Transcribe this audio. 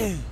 Yeah.